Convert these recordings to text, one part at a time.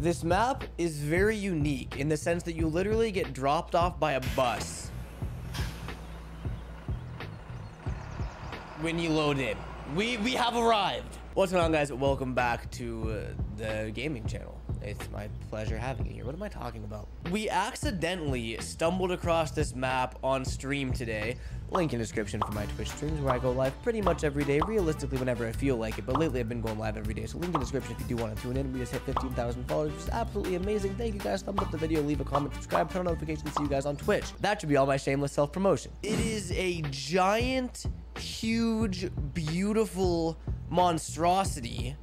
This map is very unique in the sense that you literally get dropped off by a bus when you load in. We we have arrived. What's going on, guys? Welcome back to uh, the gaming channel. It's my pleasure having you here. What am I talking about? We accidentally stumbled across this map on stream today. Link in description for my Twitch streams where I go live pretty much every day, realistically whenever I feel like it. But lately I've been going live every day, so link in description if you do want to tune in. We just hit 15,000 followers, which is absolutely amazing. Thank you guys. Thumbs up the video, leave a comment, subscribe, turn on notifications, see you guys on Twitch. That should be all my shameless self-promotion. It is a giant, huge, beautiful monstrosity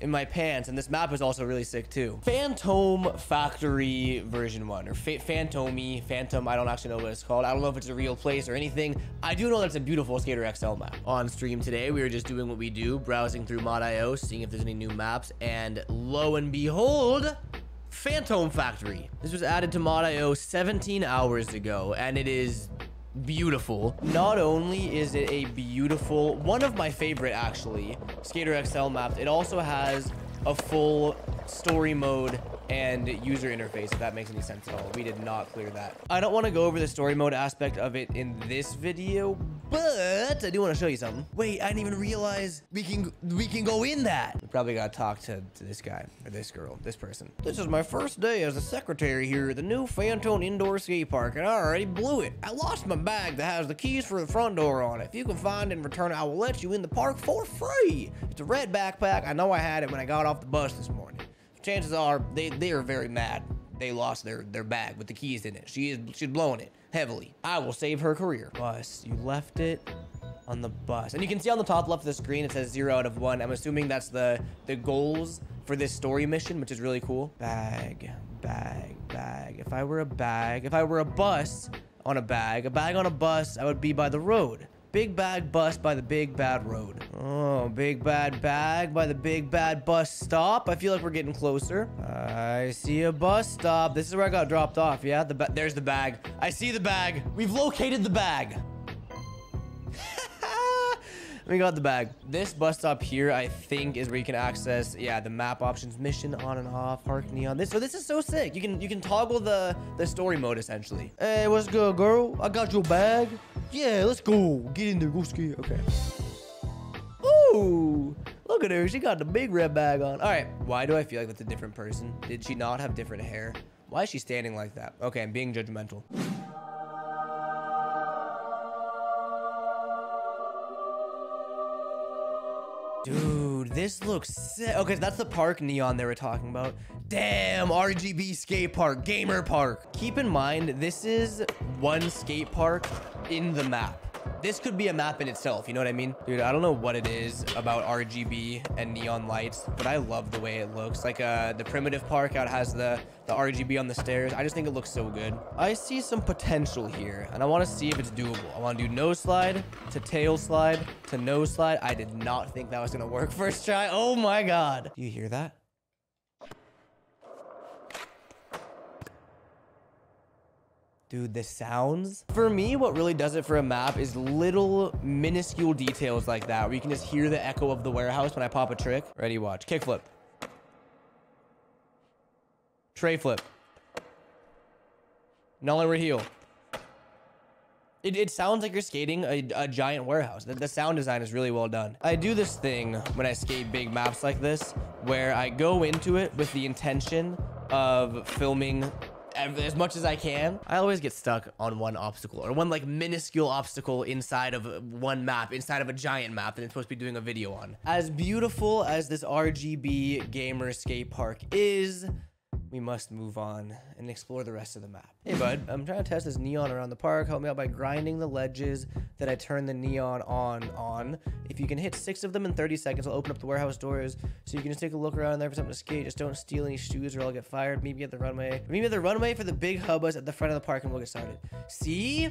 in my pants, and this map is also really sick too. Phantom Factory version 1, or Fa Phantomy, Phantom, I don't actually know what it's called. I don't know if it's a real place or anything. I do know that it's a beautiful Skater XL map. On stream today, we were just doing what we do, browsing through Mod.io, seeing if there's any new maps, and lo and behold, Phantom Factory. This was added to Mod.io 17 hours ago, and it is beautiful. Not only is it a beautiful, one of my favorite actually, Skater XL maps, it also has a full story mode and user interface, if that makes any sense at all. We did not clear that. I don't want to go over the story mode aspect of it in this video, but I do want to show you something. Wait, I didn't even realize we can we can go in that. We probably got to talk to, this guy or this girl, this person. This is my first day as a secretary here at the new Phantom Indoor Skate Park, and I already blew it. I lost my bag that has the keys for the front door on it. If you can find and return it, I will let you in the park for free. It's a red backpack. I know I had it when I got off the bus this morning chances are they, they are very mad. They lost their, their bag with the keys in it. She is she's blowing it heavily. I will save her career. Bus, you left it on the bus. And you can see on the top left of the screen, it says zero out of one. I'm assuming that's the, the goals for this story mission, which is really cool. Bag, bag, bag. If I were a bag, if I were a bus on a bag, a bag on a bus, I would be by the road. Big bad bus by the big bad road. Oh, big bad bag by the big bad bus stop. I feel like we're getting closer. I see a bus stop. This is where I got dropped off. Yeah, the there's the bag. I see the bag. We've located the bag. we got the bag. This bus stop here, I think, is where you can access, yeah, the map options, mission on and off, park neon. This, so this is so sick. You can you can toggle the the story mode essentially. Hey, what's good, girl? I got your bag. Yeah, let's go. Get in there, go ski. Okay. Ooh, look at her. She got the big red bag on. All right. Why do I feel like that's a different person? Did she not have different hair? Why is she standing like that? Okay, I'm being judgmental. Dude, this looks sick. Okay, that's the park neon they were talking about. Damn, RGB skate park, gamer park. Keep in mind, this is one skate park in the map. This could be a map in itself, you know what I mean? Dude, I don't know what it is about RGB and neon lights, but I love the way it looks. Like uh, the primitive park out has the, the RGB on the stairs. I just think it looks so good. I see some potential here, and I want to see if it's doable. I want to do no slide to tail slide to no slide. I did not think that was going to work first try. Oh my God. Do you hear that? Dude, the sounds. For me, what really does it for a map is little minuscule details like that, where you can just hear the echo of the warehouse when I pop a trick. Ready, watch. Kickflip. Tray flip. Null over heel. It, it sounds like you're skating a, a giant warehouse. The, the sound design is really well done. I do this thing when I skate big maps like this, where I go into it with the intention of filming as much as I can. I always get stuck on one obstacle or one like minuscule obstacle inside of uh, one map, inside of a giant map that I'm supposed to be doing a video on. As beautiful as this RGB gamer skate park is, we must move on and explore the rest of the map. Hey bud, I'm trying to test this neon around the park. Help me out by grinding the ledges that I turn the neon on on. If you can hit six of them in 30 seconds, I'll open up the warehouse doors so you can just take a look around there for something to skate. Just don't steal any shoes or I'll get fired. Maybe at the runway. Maybe at the runway for the big hubbas at the front of the park and we'll get started. See?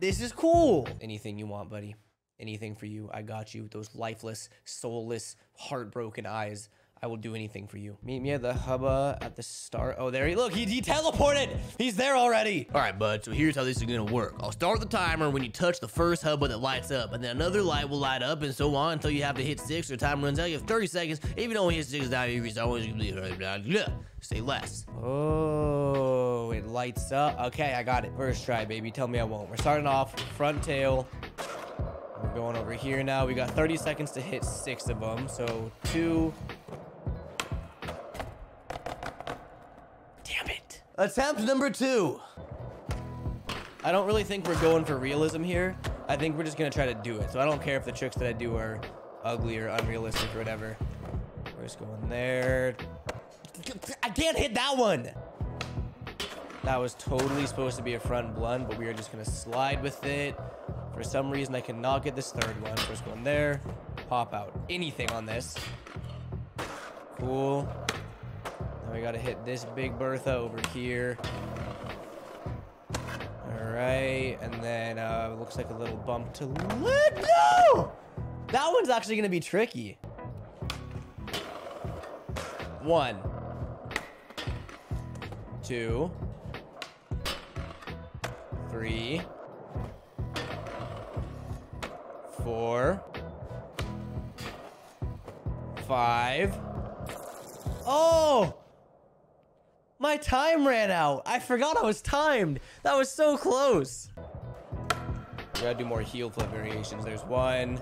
This is cool. Anything you want, buddy. Anything for you. I got you. with Those lifeless, soulless, heartbroken eyes. I will do anything for you. Meet me at the hubba at the start. Oh, there he look. He, he teleported. He's there already. All right, bud. So here's how this is gonna work. I'll start the timer when you touch the first hubba that lights up, and then another light will light up, and so on until you have to hit six or time runs out. You have 30 seconds. If you don't hit six, now you're always gonna be yeah. say less. Oh, it lights up. Okay, I got it. First try, baby. Tell me I won't. We're starting off front tail. We're going over here now. We got 30 seconds to hit six of them. So two. Attempt number two. I don't really think we're going for realism here. I think we're just to try to do it. So I don't care if the tricks that I do are ugly or unrealistic or whatever. We're just going there. I can't hit that one. That was totally supposed to be a front blunt, but we are just to slide with it. For some reason, I cannot get this third one. First one there. Pop out. Anything on this. Cool. Now we got to hit this big Bertha over here. All right. And then uh, looks like a little bump to let go. That one's actually to be tricky. One. Two. Three four, five. Oh! My time ran out. I forgot I was timed. That was so close. We gotta do more heel flip variations. There's one,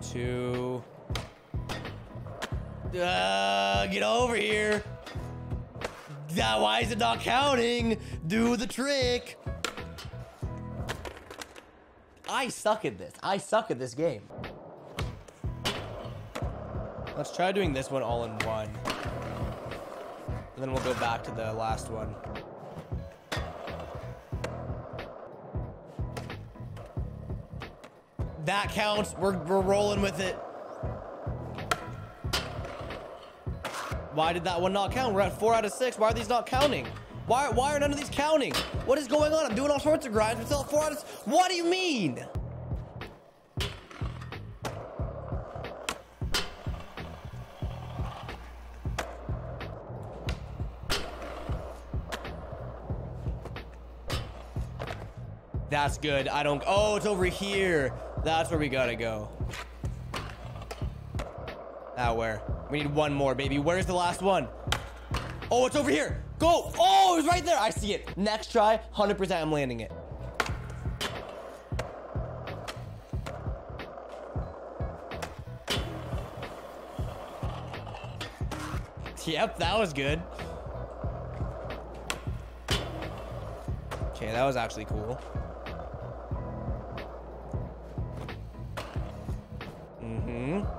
two. Uh, get over here. Uh, why is it not counting? Do the trick. I suck at this. I suck at this game. Let's try doing this one all in one. And then we'll go back to the last one. That counts. We're, we're rolling with it. Why did that one not count? We're at four out of six. Why are these not counting? Why, why are none of these counting? What is going on? I'm doing all sorts of grinds. We're four out of... What do you mean? That's good. I don't... Oh, it's over here. That's where we gotta go. Now where? We need one more, baby. Where's the last one? Oh, it's over here. Go. Oh, it's right there. I see it. Next try, 100% I'm landing it. Yep, that was good. Okay, that was actually cool.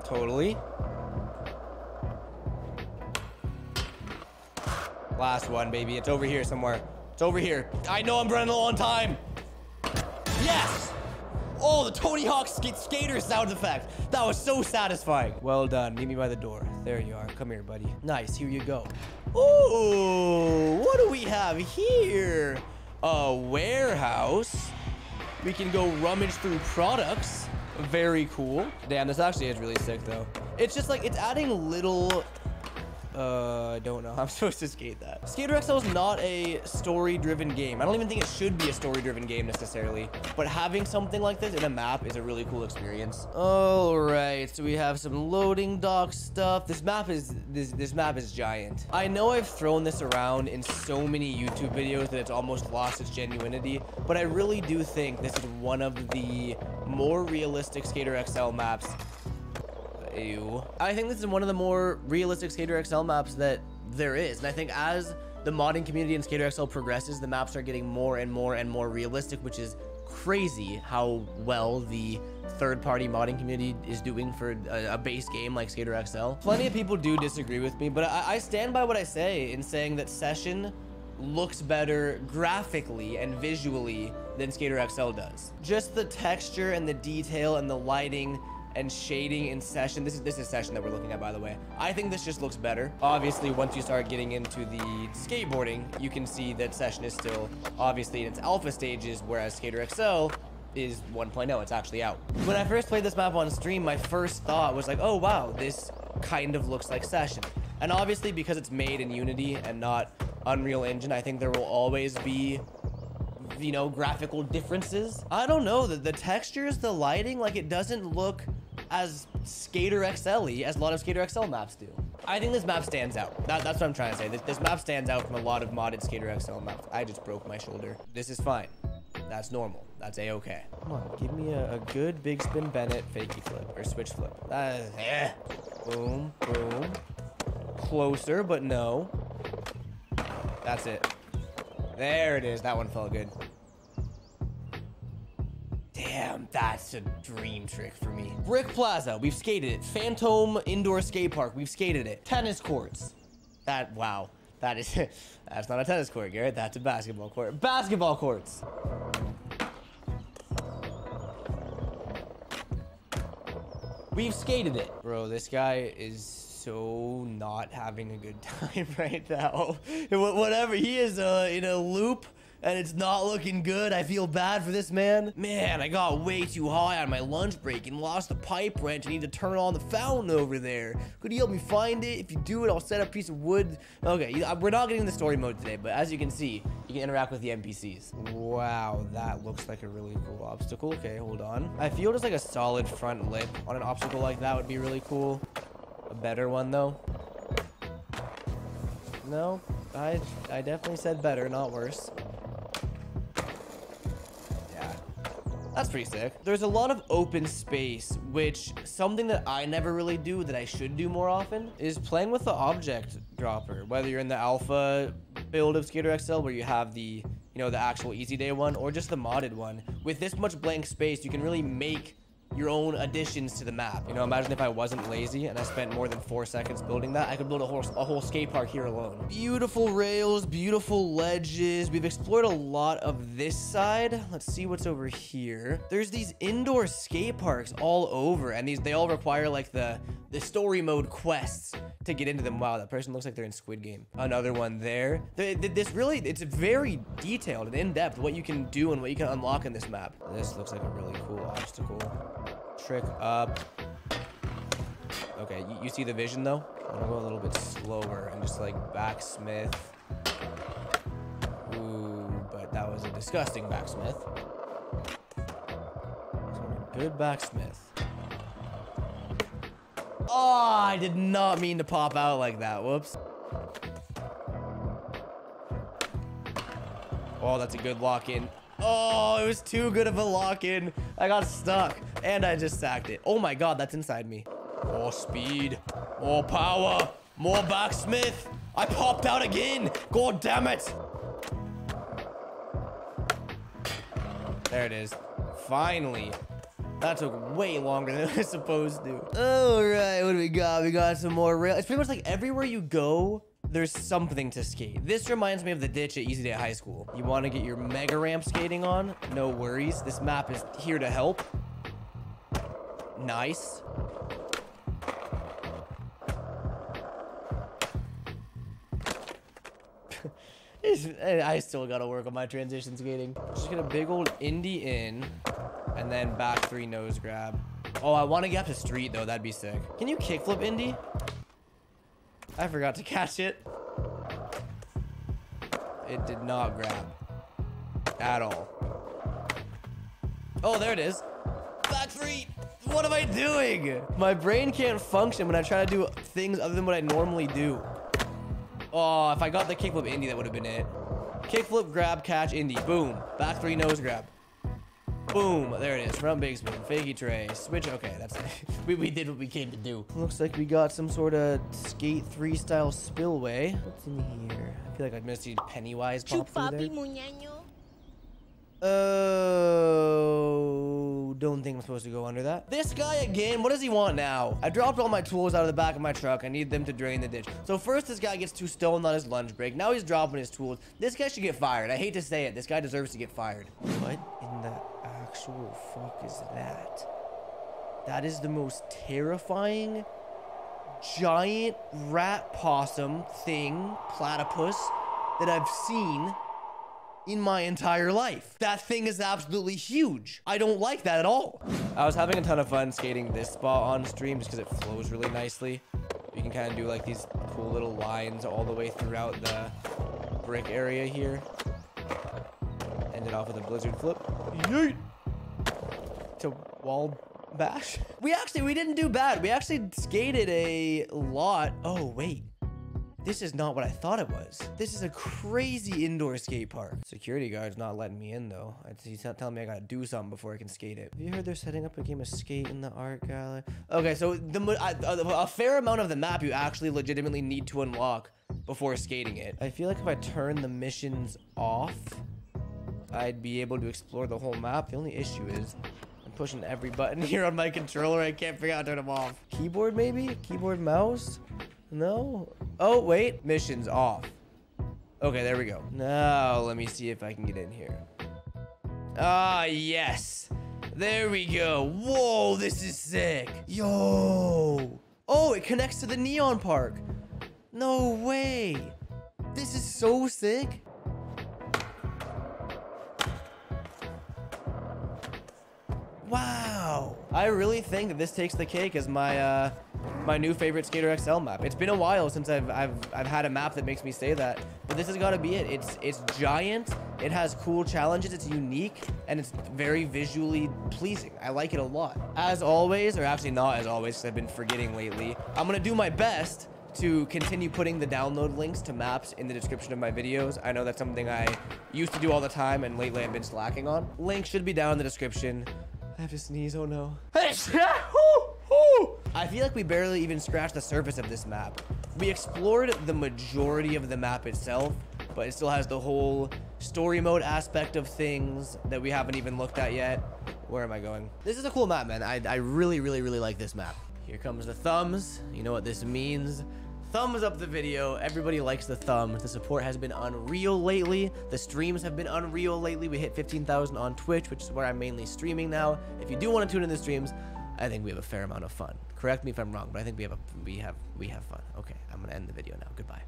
Totally. Last one, baby. It's over here somewhere. It's over here. I know I'm running low on time. Yes! Oh, the Tony Hawk sk skater sound effect. That was so satisfying. Well done. Meet me by the door. There you are. Come here, buddy. Nice. Here you go. Ooh, what do we have here? A warehouse. We can go rummage through products. Very cool. Damn, this actually is really sick, though. It's just like, it's adding little uh, I don't know. I'm supposed to skate that. Skater XL is not a story-driven game. I don't even think it should be a story-driven game necessarily. But having something like this in a map is a really cool experience. All right, so we have some loading dock stuff. This map is this this map is giant. I know I've thrown this around in so many YouTube videos that it's almost lost its genuinity, but I really do think this is one of the more realistic Skater XL maps Ew. I think this is one of the more realistic Skater XL maps that there is. And I think as the modding community in Skater XL progresses, the maps are getting more and more and more realistic, which is crazy how well the third-party modding community is doing for a, a, base game like Skater XL. Plenty of people do disagree with me, but I, I stand by what I say in saying that Session looks better graphically and visually than Skater XL does. Just the texture and the detail and the lighting and shading in session. This is this is session that we're looking at, by the way. I think this just looks better. Obviously, once you start getting into the skateboarding, you can see that session is still obviously in its alpha stages, whereas Skater XL is 1.0. It's actually out. When I first played this map on stream, my first thought was like, oh wow, this kind of looks like Session. And obviously, because it's made in Unity and not Unreal Engine, I think there will always be you know, graphical differences. I don't know, the, the textures, the lighting, like it doesn't look as Skater XL as a lot of Skater XL maps do. I think this map stands out. That, that's what I'm trying to say. This, this map stands out from a lot of modded Skater XL maps. I just broke my shoulder. This is fine. That's normal. That's a-okay. Come on, give me a, a, good big spin Bennett fakey flip or switch flip. Uh, eh. Boom, boom. Closer, but no. That's it. There it is. That one felt good. That's a dream trick for me. Brick Plaza, we've skated it. Phantom Indoor Skate Park, we've skated it. Tennis courts. That, wow. That is, that's not a tennis court, Garrett. That's a basketball court. Basketball courts. We've skated it. Bro, this guy is so not having a good time right now. Whatever, he is uh, in a loop and it's not looking good. I feel bad for this man. Man, I got way too high on my lunch break and lost the pipe wrench. I need to turn on the fountain over there. Could you help me find it? If you do it, I'll set a piece of wood. Okay, uh, we're not getting the story mode today, but as you can see, you can interact with the NPCs. Wow, that looks like a really cool obstacle. Okay, hold on. I feel just like a solid front lip on an obstacle like that would be really cool. A better one, though. No, I, I definitely said better, not worse. That's pretty sick. There's a lot of open space, which something that I never really do that I should do more often is playing with the object dropper. Whether you're in the alpha build of Skater XL where you have the, you know, the actual easy day one or just the modded one. With this much blank space, you can really make your own additions to the map. You know, imagine if I wasn't lazy and I spent more than four seconds building that, I could build a whole, a whole skate park here alone. Beautiful rails, beautiful ledges. We've explored a lot of this side. Let's see what's over here. There's these indoor skate parks all over and these, they all require like the, the story mode quests to get into them. Wow, that person looks like they're in Squid Game. Another one there. This really, it's very detailed and in-depth what you can do and what you can unlock in this map. This looks like a really cool obstacle trick up. Okay, you, you see the vision though? I'm gonna go a little bit slower and just like backsmith. Ooh, but that was a disgusting backsmith. Good backsmith. Oh, I did not mean to pop out like that. Whoops. Oh, that's a good lock in. Oh, it was too good of a lock in. I got stuck and I just sacked it. Oh my God, that's inside me. More speed, more power, more backsmith. I popped out again. God damn it. There it is. Finally. That took way longer than it was supposed to. All right, what do we got? We got some more rail. It's pretty much like everywhere you go, there's something to skate. This reminds me of the ditch at Easy Day High School. You want to get your mega ramp skating on? No worries. This map is here to help. Nice. I still gotta work on my transition skating. Just get a big old indie in, and then back three nose grab. Oh, I want to get up to street though. That'd be sick. Can you kickflip indie? I forgot to catch it. It did not grab. At all. Oh, there it is. Back three. What am I doing? My brain can't function when I try to do things other than what I normally do. Oh, if I got the kickflip indie, that would have been it. Kickflip, grab, catch, indie. Boom. Back three nose grab. Boom. There it is. Front big spin. Fakey tray. Switch. Okay, that's we, we did what we came to do. Looks like we got some sort of skate three style spillway. What's in here? I feel like I missed Pennywise pop through there. Oh, don't think I'm supposed to go under that. This guy again, what does he want now? I dropped all my tools out of the back of my truck. I need them to drain the ditch. So first this guy gets too stoned on his lunch break. Now he's dropping his tools. This guy should get fired. I hate to say it. This guy deserves to get fired. What in the actual fuck is that? That is the most terrifying giant rat possum thing, platypus, that I've seen in my entire life. That thing is absolutely huge. I don't like that at all. I was having a ton of fun skating this spot on stream just because it flows really nicely. You can kind of do like these cool little lines all the way throughout the brick area here. End it off with a blizzard flip. Yeet! To wall bash. We actually, we didn't do bad. We actually skated a lot. Oh, wait. This is not what I thought it was. This is a crazy indoor skate park. Security guard's not letting me in though. He's not telling me I gotta do something before I can skate it. Have you heard they're setting up a game of skate in the art gallery? Okay, so uh, the a fair amount of the map you actually legitimately need to unlock before skating it. I feel like if I turn the missions off, I'd be able to explore the whole map. The only issue is I'm pushing every button here on my controller. I can't figure out how to turn them off. Keyboard maybe? Keyboard mouse? No? Oh, wait. Missions off. Okay, there we go. Now, let me see if I can get in here. Ah, yes. There we go. Whoa, this is sick. Yo. Oh, it connects to the Neon Park. No way. This is so sick. Wow. I really think that this takes the cake as my uh, my new favorite Skater XL map. It's been a while since I've, I've, I've had a map that makes me say that, but this has got to be it. It's, it's giant, it has cool challenges, it's unique, and it's very visually pleasing. I like it a lot. As always, or actually not as always, because I've been forgetting lately, I'm going to do my best to continue putting the download links to maps in the description of my videos. I know that's something I used to do all the time, and lately I've been slacking on. Link should be down in the description. I have to sneeze, oh no. I feel like we barely even scratched the surface of this map. We explored the majority of the map itself, but it still has the whole story mode aspect of things that we haven't even looked at yet. Where am I going? This is a cool map, man. I, I really, really, really like this map. Here comes the thumbs. You know what this means. Thumbs up the video. Everybody likes the thumb. The support has been unreal lately. The streams have been unreal lately. We hit 15,000 on Twitch, which is where I'm mainly streaming now. If you do want to tune in the streams, I think we have a fair amount of fun. Correct me if I'm wrong, but I think we have a, we have we have fun. Okay, I'm gonna end the video now. Goodbye.